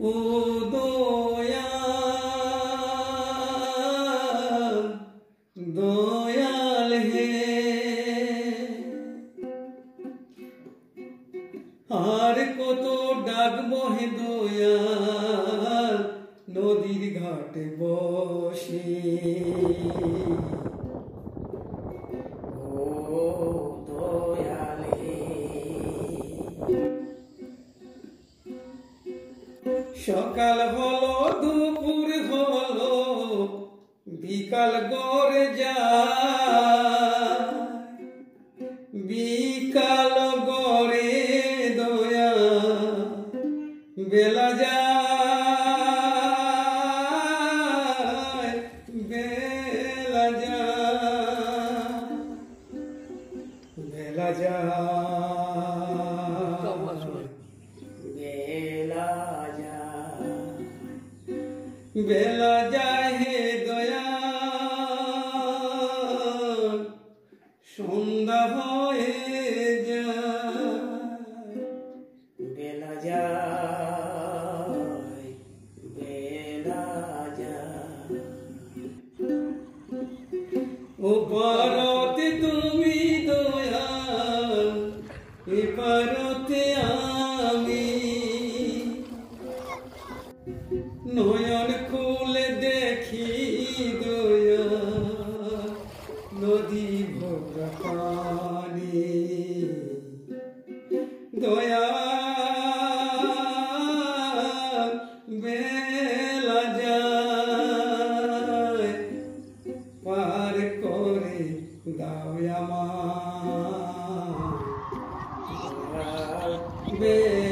ও দয়াল আর কত ডাকবো হে দয়াল নদীর ঘাটে বসে। সকাল হলো, দুপুর হলো, বিকাল গড়ে যায়। বিকাল গড়ে দয়া, বেলা যায় বেলা যায় বেলা যায়। বেলা যায় হে দয়া সন্ধ্যা হয়ে বেলা যায় বেলা যায়। ও পারতে তুমি দয়া এ পারতে আমি নয়ন খুলে দেখি দয়া নদী ভোগা দয়া বেলা যায় পার করে দাও আমার বেলা